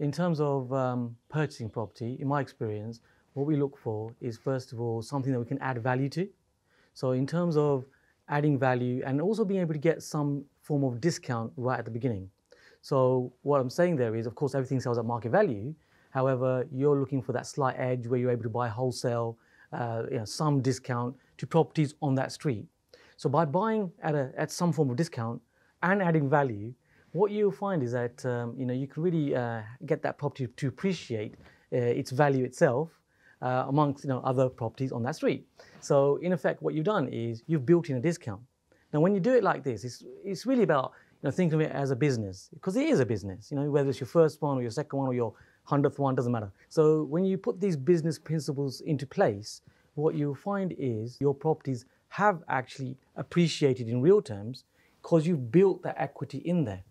In terms of um, purchasing property, in my experience, what we look for is first of all something that we can add value to. So, in terms of adding value and also being able to get some form of discount right at the beginning. So, what I'm saying there is, of course, everything sells at market value. However, you're looking for that slight edge where you're able to buy wholesale, uh, you know, some discount to properties on that street. So, by buying at, a, at some form of discount and adding value, what you'll find is that um, you know you can really uh, get that property to appreciate uh, its value itself uh, amongst you know other properties on that street. So in effect, what you've done is you've built in a discount. Now, when you do it like this, it's it's really about you know think of it as a business because it is a business. You know whether it's your first one or your second one or your hundredth one doesn't matter. So when you put these business principles into place, what you'll find is your properties have actually appreciated in real terms because you've built that equity in there.